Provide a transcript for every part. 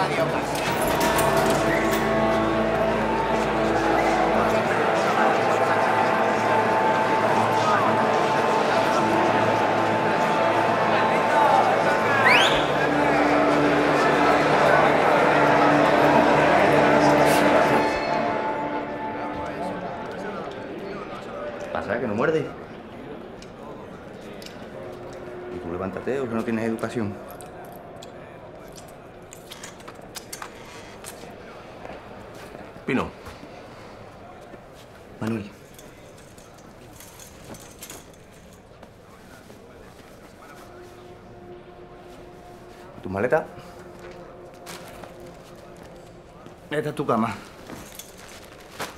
¿Pasa que no muerde? Y tú levántate o que no tienes educación. Pino. Manuel. ¿Tu maleta? Esta es tu cama.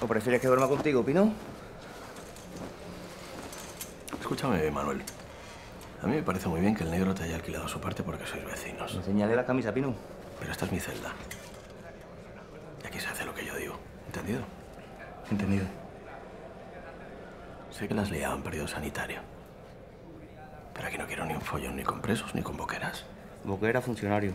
¿O prefieres que duerma contigo, Pino? Escúchame, Manuel. A mí me parece muy bien que el negro te haya alquilado su parte porque sois vecinos. Enseñale la camisa, Pino. Pero esta es mi celda. Y aquí se hace lo que yo digo. ¿Entendido? Entendido. Sé que las liado en periodo sanitario. Pero aquí no quiero ni un follón ni con presos ni con boqueras. Boquera funcionario.